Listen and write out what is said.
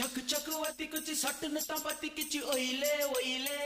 चक चक्रवाती कची सट नसता साठन तांबातिकची ओहिले ओहिले